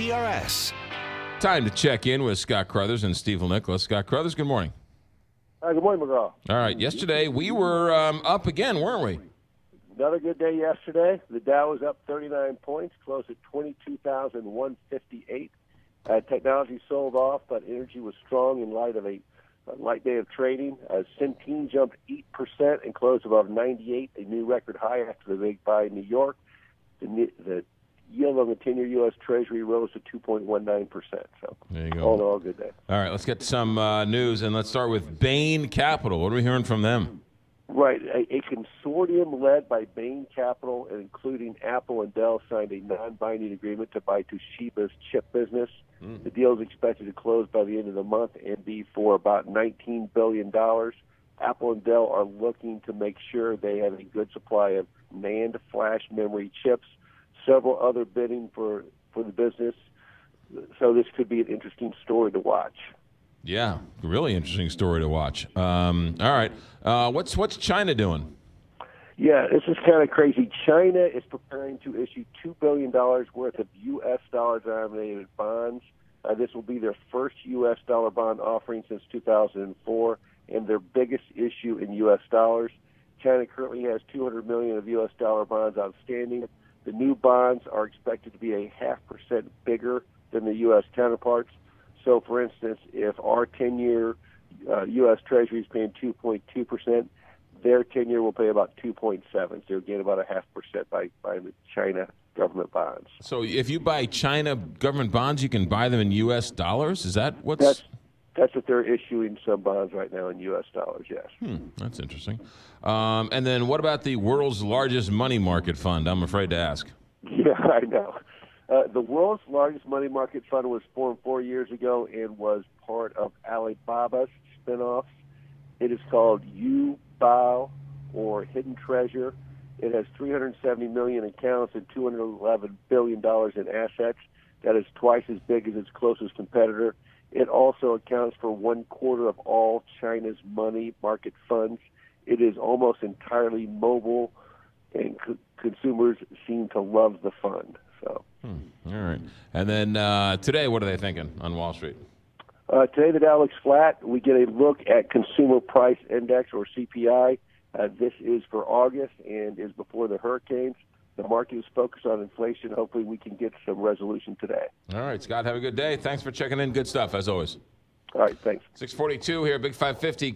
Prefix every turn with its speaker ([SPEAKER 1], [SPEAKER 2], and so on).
[SPEAKER 1] DRS.
[SPEAKER 2] Time to check in with Scott Carothers and Stifel Nicolaus. Scott Carothers, good morning.
[SPEAKER 3] Hi, good morning, McGraw.
[SPEAKER 2] All right, yesterday we were um, up again, weren't we?
[SPEAKER 3] Another good day yesterday. The Dow was up 39 points, closed at 22,158. Uh, technology sold off, but energy was strong in light of a, a light day of trading. Uh, Centene jumped 8% and closed above 98, a new record high after the big buy in New York. The, the yield on the 10-year U.S. Treasury rose to 2.19%. So
[SPEAKER 2] There you go.
[SPEAKER 3] all in all, good day.
[SPEAKER 2] All right, let's get some uh, news, and let's start with Bain Capital. What are we hearing from them?
[SPEAKER 3] Right. A, a consortium led by Bain Capital including Apple and Dell signed a non binding agreement to buy Toshiba's chip business. The deal is expected to close by the end of the month and be for about $19 billion. Apple and Dell are looking to make sure they have a good supply of NAND flash memory chips, several other bidding for, for the business. So this could be an interesting story to watch.
[SPEAKER 2] Yeah, really interesting story to watch. Um, all right, uh, what's what's China doing?
[SPEAKER 3] Yeah, this is kind of crazy. China is preparing to issue $2 billion worth of U.S. dollar denominated bonds. Uh, this will be their first U.S. dollar bond offering since 2004 and their biggest issue in U.S. dollars. China currently has 200 million of U.S. dollar bonds outstanding. The new bonds are expected to be a half percent bigger than the U.S. counterparts. So, for instance, if our 10 year uh, U.S. Treasury is paying 2.2 percent, their 10 year will pay about 2.7. So you'll gain about a half percent by buying the China government bonds.
[SPEAKER 2] So, if you buy China government bonds, you can buy them in U.S. dollars. Is that what's?
[SPEAKER 3] That's that's what they're issuing some bonds right now in U.S. dollars. Yes.
[SPEAKER 2] Hmm, that's interesting. Um, and then, what about the world's largest money market fund? I'm afraid to ask.
[SPEAKER 3] Yeah, I know. Uh, the world's largest money market fund was formed four years ago and was part of Alibaba's spinoffs. It is called Yu'e Bao or Hidden Treasure. It has 370 million accounts and 211 billion dollars in assets. That is twice as big as its closest competitor. It also accounts for one quarter of all China's money market funds. It is almost entirely mobile, and co- consumers seem to love the fund. So
[SPEAKER 2] All right. And then uh, today, what are they thinking on Wall Street?
[SPEAKER 3] uh, today, the Dow looks flat. We get a look at Consumer Price Index or CPI. Uh, this is for August and is before the hurricanes. The market is focused on inflation. Hopefully, we can get some resolution today.
[SPEAKER 2] All right, Scott, have a good day. Thanks for checking in. Good stuff, as always.
[SPEAKER 3] All right, thanks.
[SPEAKER 2] 642 here, Big 550.